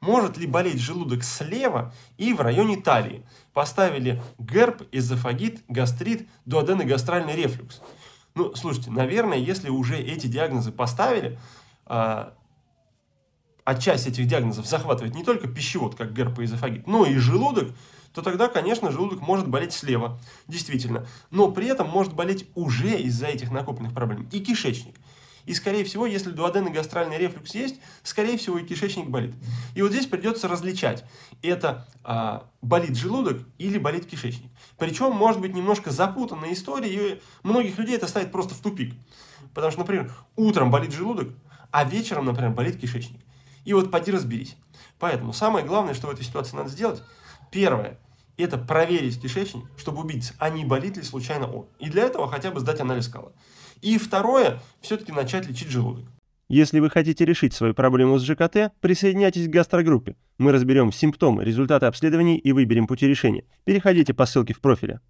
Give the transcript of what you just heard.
Может ли болеть желудок слева и в районе талии? Поставили герб, эзофагит, гастрит, дуоденогастральный рефлюкс. Ну, слушайте, наверное, если уже эти диагнозы поставили, а, а часть этих диагнозов захватывает не только пищевод, как герб и эзофагит, но и желудок, то тогда, конечно, желудок может болеть слева, действительно. Но при этом может болеть уже из-за этих накопленных проблем и кишечник. И, скорее всего, если дуоденный гастральный рефлюкс есть, скорее всего, и кишечник болит. И вот здесь придется различать, это а, болит желудок или болит кишечник. Причем, может быть, немножко запутанная история, и многих людей это ставит просто в тупик. Потому что, например, утром болит желудок, а вечером, например, болит кишечник. И вот поди разберись. Поэтому самое главное, что в этой ситуации надо сделать, первое, это проверить кишечник, чтобы убедиться, а не болит ли случайно он. И для этого хотя бы сдать анализ кала. И второе, все-таки начать лечить желудок. Если вы хотите решить свою проблему с ЖКТ, присоединяйтесь к гастрогруппе. Мы разберем симптомы, результаты обследований и выберем пути решения. Переходите по ссылке в профиле.